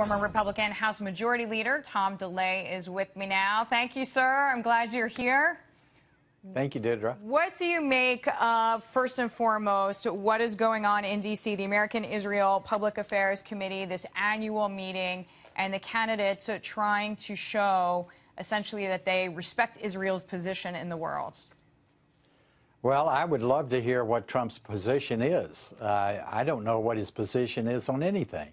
Former Republican House Majority Leader Tom DeLay is with me now. Thank you, sir. I'm glad you're here. Thank you, Deirdre. What do you make of, first and foremost, what is going on in D.C., the American Israel Public Affairs Committee, this annual meeting, and the candidates trying to show essentially that they respect Israel's position in the world? Well, I would love to hear what Trump's position is. Uh, I don't know what his position is on anything.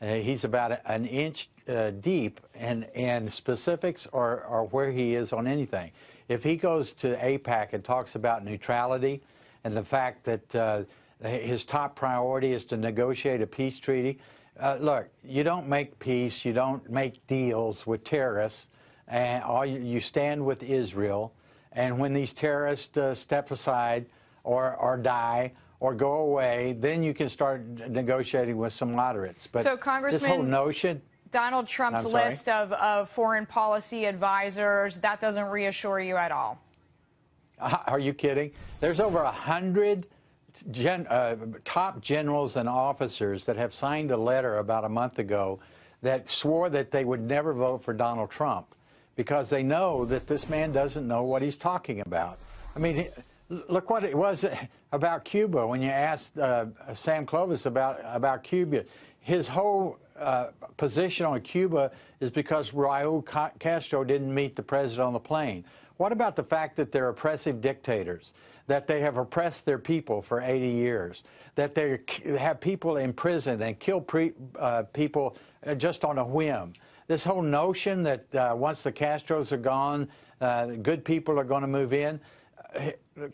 Uh, he's about an inch uh, deep, and, and specifics are, are where he is on anything. If he goes to AIPAC and talks about neutrality and the fact that uh, his top priority is to negotiate a peace treaty, uh, look, you don't make peace, you don't make deals with terrorists, and all you, you stand with Israel. And when these terrorists uh, step aside or, or die or go away, then you can start negotiating with some moderates. But so, Congressman, this whole notion. Donald Trump's list of, of foreign policy advisors, that doesn't reassure you at all? Are you kidding? There's over a hundred gen, uh, top generals and officers that have signed a letter about a month ago that swore that they would never vote for Donald Trump because they know that this man doesn't know what he's talking about. I mean, look what it was about Cuba when you asked uh, Sam Clovis about, about Cuba. His whole uh, position on Cuba is because Raul Castro didn't meet the president on the plane. What about the fact that they're oppressive dictators, that they have oppressed their people for 80 years, that they have people imprisoned and kill uh, people uh, just on a whim? This whole notion that uh, once the Castros are gone, uh, good people are going to move in.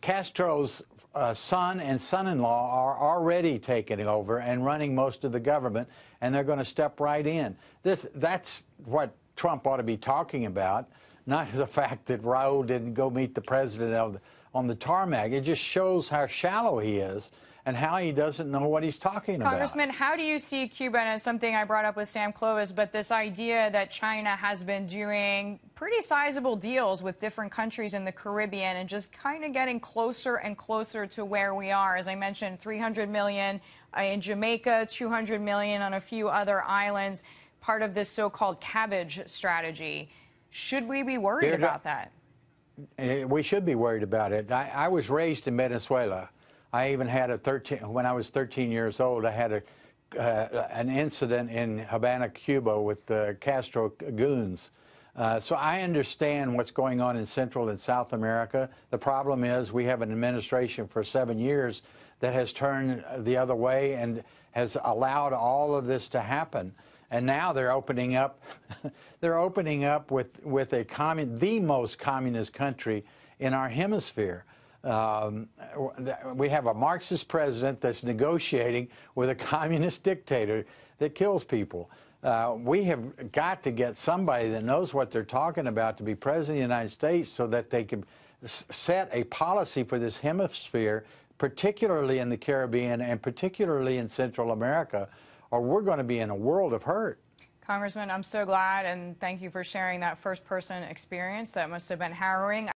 Castro's uh, son and son-in-law are already taking over and running most of the government, and they're going to step right in. This, that's what Trump ought to be talking about, not the fact that Raul didn't go meet the president the, on the tarmac. It just shows how shallow he is and how he doesn't know what he's talking about. Congressman, how do you see Cuba, and it's something I brought up with Sam Clovis, but this idea that China has been doing pretty sizable deals with different countries in the Caribbean and just kind of getting closer and closer to where we are. As I mentioned, 300 million in Jamaica, 200 million on a few other islands, part of this so-called cabbage strategy. Should we be worried about that? Eh, we should be worried about it. I, I was raised in Venezuela. I even had a 13, when I was 13 years old, I had a, uh, an incident in Havana, Cuba with the Castro goons. Uh, so I understand what's going on in Central and South America. The problem is we have an administration for seven years that has turned the other way and has allowed all of this to happen. And now they're opening up, they're opening up with, with a commun, the most communist country in our hemisphere. Um, we have a Marxist president that's negotiating with a communist dictator that kills people. Uh, we have got to get somebody that knows what they're talking about to be president of the United States so that they can set a policy for this hemisphere, particularly in the Caribbean and particularly in Central America, or we're going to be in a world of hurt. Congressman, I'm so glad and thank you for sharing that first person experience. That must have been harrowing.